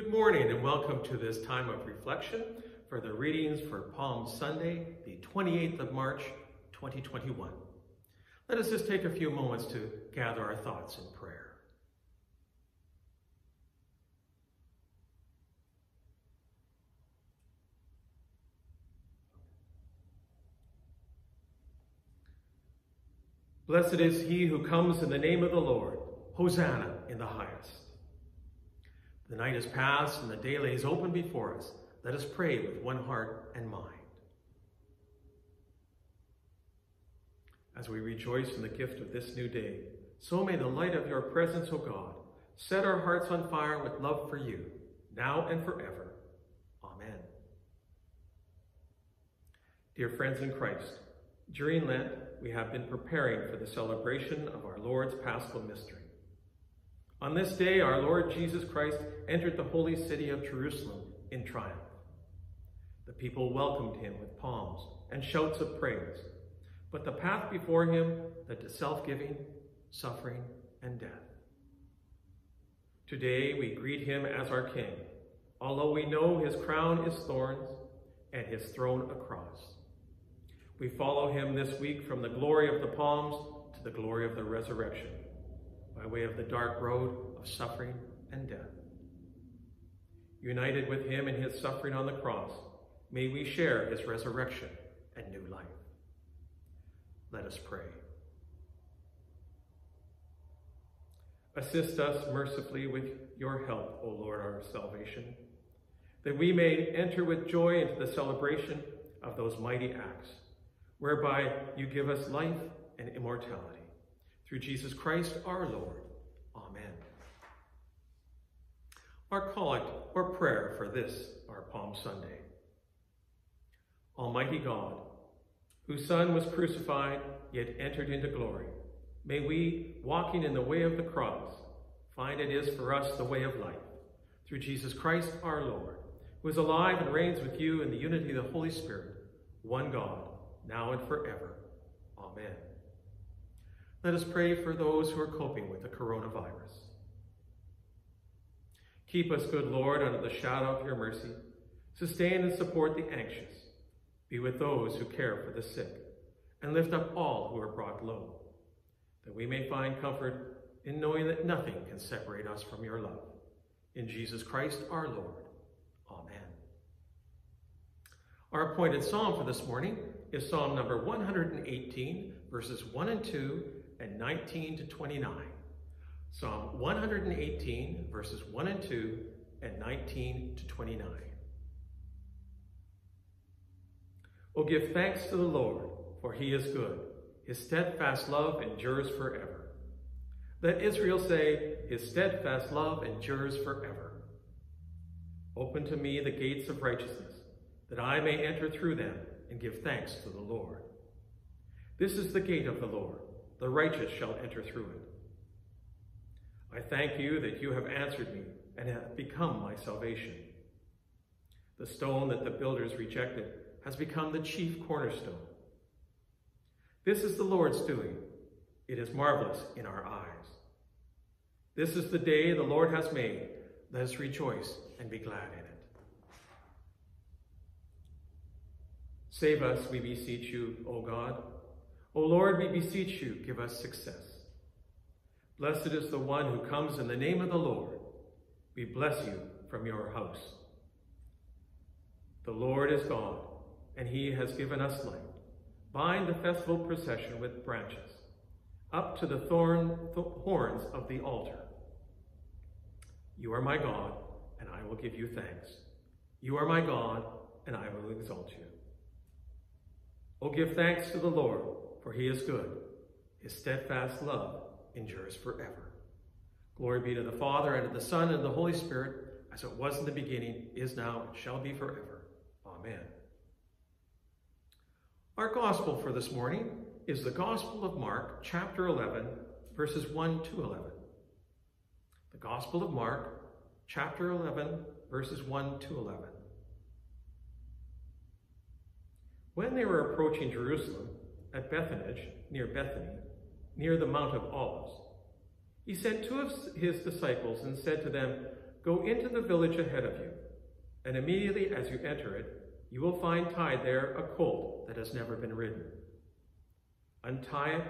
Good morning and welcome to this time of reflection for the readings for Palm Sunday, the 28th of March, 2021. Let us just take a few moments to gather our thoughts in prayer. Blessed is he who comes in the name of the Lord. Hosanna in the highest. The night is past and the day lays open before us. Let us pray with one heart and mind. As we rejoice in the gift of this new day, so may the light of your presence, O God, set our hearts on fire with love for you, now and forever. Amen. Dear friends in Christ, during Lent, we have been preparing for the celebration of our Lord's Paschal Mystery. On this day, our Lord Jesus Christ entered the holy city of Jerusalem in triumph. The people welcomed him with palms and shouts of praise, but the path before him led to self-giving, suffering, and death. Today, we greet him as our King, although we know his crown is thorns and his throne a cross. We follow him this week from the glory of the palms to the glory of the resurrection by way of the dark road of suffering and death. United with him in his suffering on the cross, may we share his resurrection and new life. Let us pray. Assist us mercifully with your help, O Lord, our salvation, that we may enter with joy into the celebration of those mighty acts, whereby you give us life and immortality. Through Jesus Christ our Lord. Amen. Our collect or prayer for this, our Palm Sunday. Almighty God, whose Son was crucified, yet entered into glory, may we, walking in the way of the cross, find it is for us the way of life. Through Jesus Christ our Lord, who is alive and reigns with you in the unity of the Holy Spirit, one God, now and forever. Amen. Let us pray for those who are coping with the coronavirus. Keep us, good Lord, under the shadow of your mercy. Sustain and support the anxious. Be with those who care for the sick. And lift up all who are brought low, that we may find comfort in knowing that nothing can separate us from your love. In Jesus Christ our Lord. Amen. Our appointed psalm for this morning is Psalm number 118, verses 1 and 2 and 19 to 29. Psalm 118, verses 1 and 2, and 19 to 29. Oh, give thanks to the Lord, for he is good. His steadfast love endures forever. Let Israel say, his steadfast love endures forever. Open to me the gates of righteousness, that I may enter through them and give thanks to the Lord. This is the gate of the Lord the righteous shall enter through it. I thank you that you have answered me and have become my salvation. The stone that the builders rejected has become the chief cornerstone. This is the Lord's doing. It is marvelous in our eyes. This is the day the Lord has made. Let us rejoice and be glad in it. Save us, we beseech you, O God, O Lord, we beseech you, give us success. Blessed is the one who comes in the name of the Lord. We bless you from your house. The Lord is God, and he has given us light. Bind the festival procession with branches, up to the thorn th horns of the altar. You are my God, and I will give you thanks. You are my God, and I will exalt you. Oh, give thanks to the Lord, for he is good. His steadfast love endures forever. Glory be to the Father, and to the Son, and to the Holy Spirit, as it was in the beginning, is now, and shall be forever. Amen. Our gospel for this morning is the Gospel of Mark, chapter 11, verses 1 to 11. The Gospel of Mark, chapter 11, verses 1 to 11. When they were approaching Jerusalem, at Bethphage, near Bethany, near the Mount of Olives, he sent two of his disciples and said to them, Go into the village ahead of you, and immediately as you enter it, you will find tied there a colt that has never been ridden. Untie it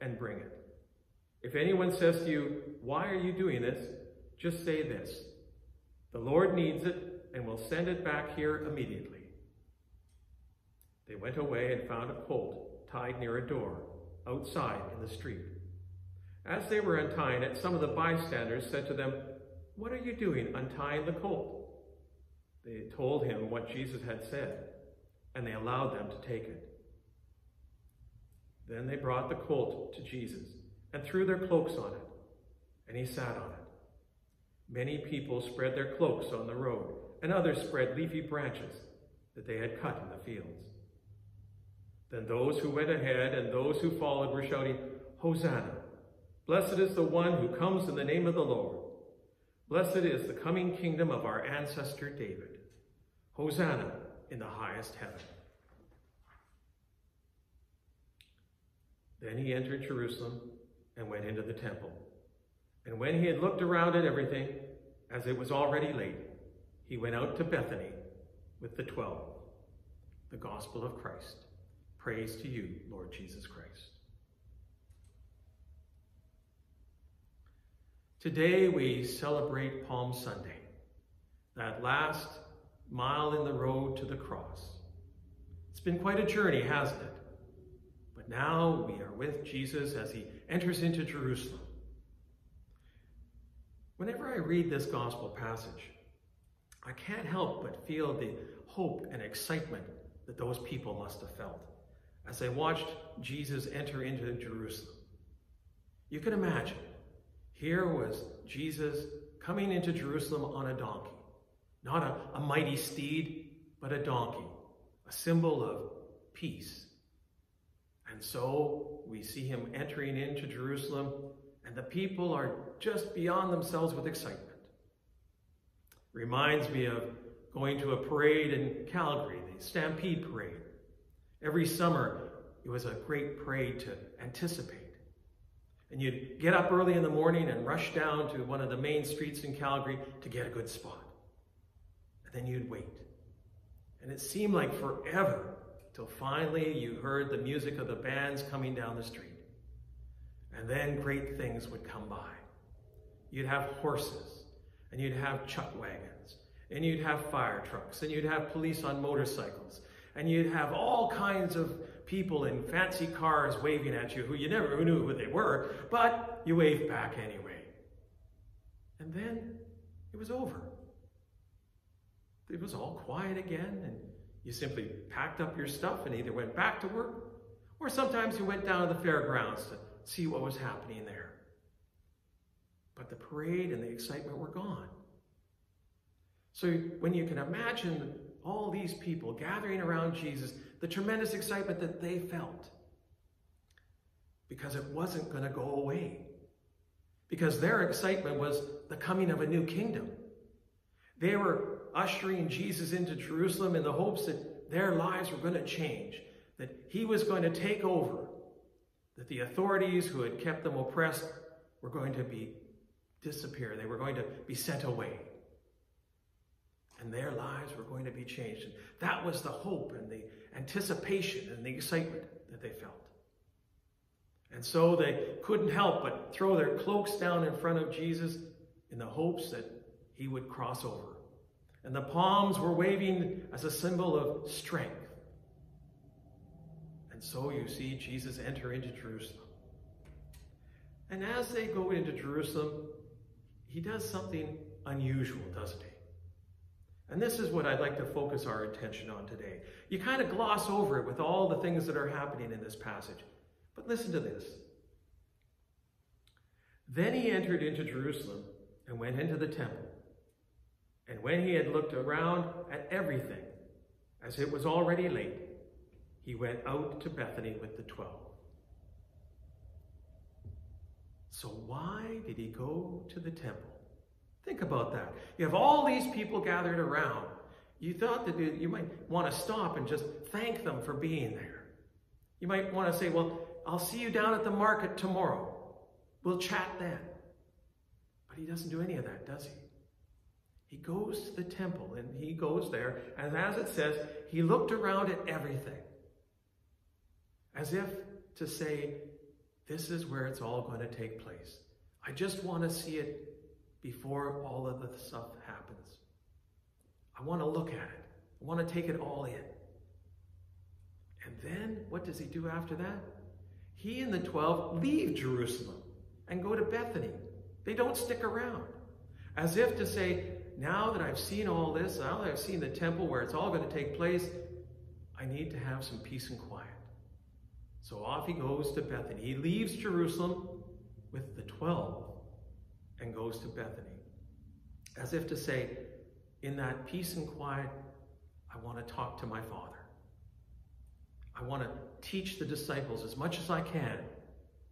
and bring it. If anyone says to you, Why are you doing this? just say this The Lord needs it and will send it back here immediately. They went away and found a colt tied near a door, outside in the street. As they were untying it, some of the bystanders said to them, What are you doing untying the colt? They told him what Jesus had said, and they allowed them to take it. Then they brought the colt to Jesus and threw their cloaks on it, and he sat on it. Many people spread their cloaks on the road, and others spread leafy branches that they had cut in the fields. Then those who went ahead and those who followed were shouting, Hosanna! Blessed is the one who comes in the name of the Lord. Blessed is the coming kingdom of our ancestor David. Hosanna in the highest heaven. Then he entered Jerusalem and went into the temple. And when he had looked around at everything, as it was already late, he went out to Bethany with the twelve. The gospel of Christ. Praise to you, Lord Jesus Christ. Today we celebrate Palm Sunday, that last mile in the road to the cross. It's been quite a journey, hasn't it? But now we are with Jesus as he enters into Jerusalem. Whenever I read this gospel passage, I can't help but feel the hope and excitement that those people must have felt as they watched Jesus enter into Jerusalem. You can imagine, here was Jesus coming into Jerusalem on a donkey. Not a, a mighty steed, but a donkey, a symbol of peace. And so we see him entering into Jerusalem, and the people are just beyond themselves with excitement. Reminds me of going to a parade in Calgary, the Stampede Parade. Every summer, it was a great parade to anticipate. And you'd get up early in the morning and rush down to one of the main streets in Calgary to get a good spot And then you'd wait. And it seemed like forever till finally you heard the music of the bands coming down the street. And then great things would come by. You'd have horses, and you'd have chuck wagons, and you'd have fire trucks, and you'd have police on motorcycles, and you'd have all kinds of people in fancy cars waving at you who you never knew who they were, but you waved back anyway. And then it was over it was all quiet again, and you simply packed up your stuff and either went back to work, or sometimes you went down to the fairgrounds to see what was happening there. But the parade and the excitement were gone. So when you can imagine all these people gathering around Jesus, the tremendous excitement that they felt, because it wasn't going to go away. Because their excitement was the coming of a new kingdom. They were ushering Jesus into Jerusalem in the hopes that their lives were going to change, that he was going to take over, that the authorities who had kept them oppressed were going to be disappear. They were going to be sent away. And their lives were going to be changed. And that was the hope and the anticipation and the excitement that they felt. And so they couldn't help but throw their cloaks down in front of Jesus in the hopes that he would cross over and the palms were waving as a symbol of strength. And so you see Jesus enter into Jerusalem. And as they go into Jerusalem, he does something unusual, doesn't he? And this is what I'd like to focus our attention on today. You kind of gloss over it with all the things that are happening in this passage. But listen to this. Then he entered into Jerusalem and went into the temple. And when he had looked around at everything, as it was already late, he went out to Bethany with the twelve. So why did he go to the temple? Think about that. You have all these people gathered around. You thought that you might want to stop and just thank them for being there. You might want to say, well, I'll see you down at the market tomorrow. We'll chat then. But he doesn't do any of that, does he? He goes to the temple and he goes there, and as it says, he looked around at everything as if to say, This is where it's all going to take place. I just want to see it before all of the stuff happens. I want to look at it, I want to take it all in. And then what does he do after that? He and the 12 leave Jerusalem and go to Bethany. They don't stick around. As if to say, now that I've seen all this, now that I've seen the temple where it's all going to take place, I need to have some peace and quiet. So off he goes to Bethany. He leaves Jerusalem with the 12 and goes to Bethany. As if to say, in that peace and quiet, I want to talk to my Father. I want to teach the disciples as much as I can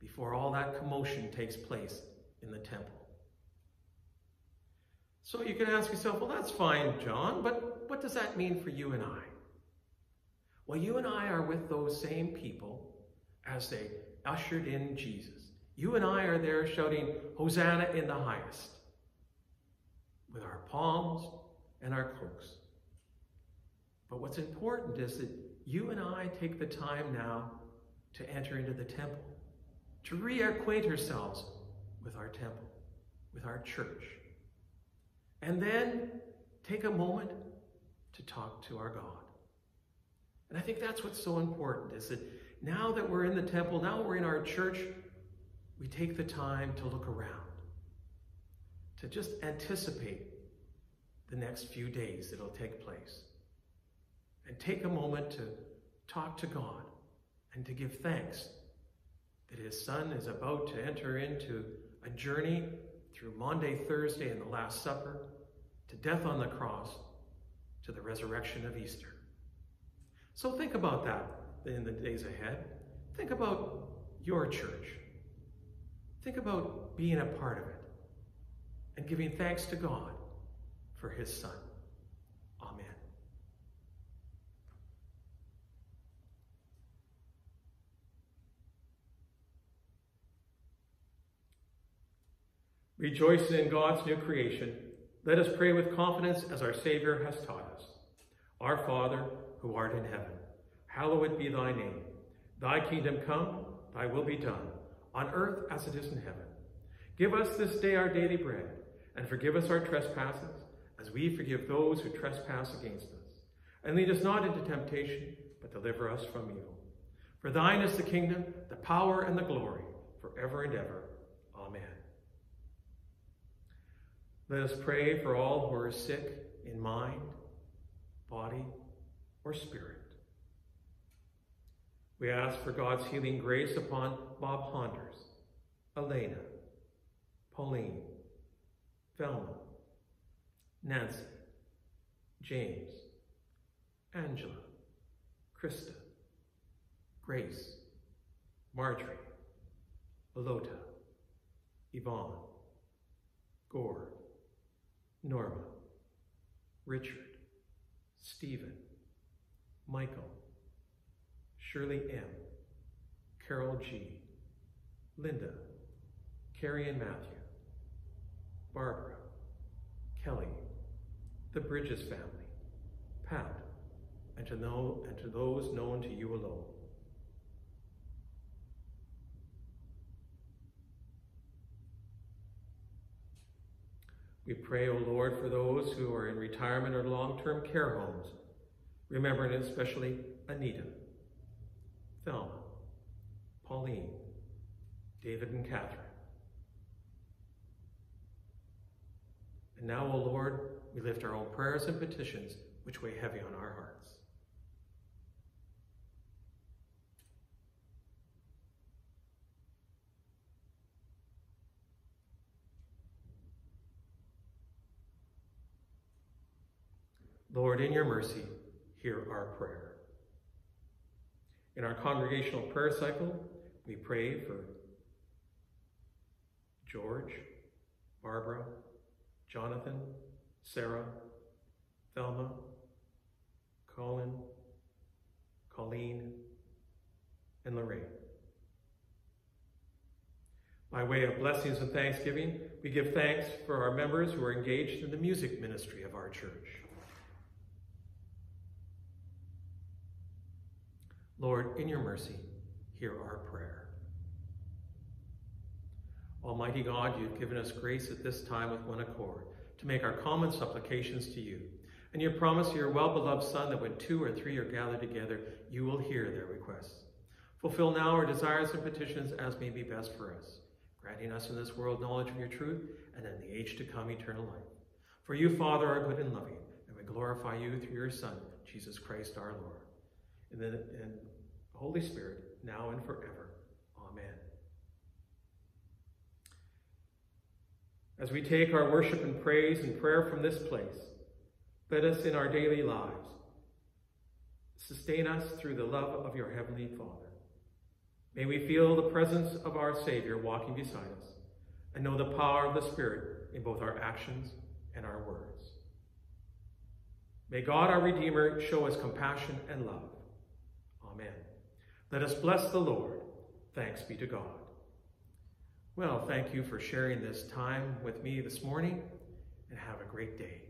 before all that commotion takes place in the temple. So you can ask yourself, well, that's fine, John, but what does that mean for you and I? Well, you and I are with those same people as they ushered in Jesus. You and I are there shouting, Hosanna in the highest, with our palms and our cloaks. But what's important is that you and I take the time now to enter into the temple, to reacquaint ourselves with our temple, with our church. And then take a moment to talk to our God. And I think that's what's so important is that now that we're in the temple, now we're in our church, we take the time to look around, to just anticipate the next few days that'll take place. And take a moment to talk to God and to give thanks that his son is about to enter into a journey through Maundy, Thursday, and the Last Supper, to death on the cross, to the resurrection of Easter. So think about that in the days ahead. Think about your church. Think about being a part of it and giving thanks to God for his son. Amen. Rejoicing in God's new creation, let us pray with confidence as our Savior has taught us. Our Father, who art in heaven, hallowed be thy name. Thy kingdom come, thy will be done, on earth as it is in heaven. Give us this day our daily bread, and forgive us our trespasses, as we forgive those who trespass against us. And lead us not into temptation, but deliver us from evil. For thine is the kingdom, the power, and the glory, forever and ever. Amen. Let us pray for all who are sick in mind, body, or spirit. We ask for God's healing grace upon Bob Honders, Elena, Pauline, Velma, Nancy, James, Angela, Krista, Grace, Marjorie, Alota, Yvonne, Gore, Norma, Richard, Stephen, Michael, Shirley M., Carol G., Linda, Carrie and Matthew, Barbara, Kelly, the Bridges family, Pat, and to know and to those known to you alone. We pray, O Lord, for those who are in retirement or long-term care homes, remembering especially Anita, Thelma, Pauline, David and Catherine. And now, O Lord, we lift our own prayers and petitions which weigh heavy on our hearts. Lord, in your mercy, hear our prayer. In our congregational prayer cycle, we pray for George, Barbara, Jonathan, Sarah, Thelma, Colin, Colleen, and Lorraine. By way of blessings and thanksgiving, we give thanks for our members who are engaged in the music ministry of our church. Lord, in your mercy, hear our prayer. Almighty God, you've given us grace at this time with one accord to make our common supplications to you. And you promise your well-beloved Son that when two or three are gathered together, you will hear their requests. Fulfill now our desires and petitions as may be best for us, granting us in this world knowledge of your truth, and in the age to come eternal life. For you, Father, are good and loving, and we glorify you through your Son, Jesus Christ our Lord. In the, in Holy Spirit, now and forever. Amen. As we take our worship and praise and prayer from this place, let us in our daily lives sustain us through the love of your Heavenly Father. May we feel the presence of our Savior walking beside us and know the power of the Spirit in both our actions and our words. May God, our Redeemer, show us compassion and love. Amen. Let us bless the Lord. Thanks be to God. Well, thank you for sharing this time with me this morning, and have a great day.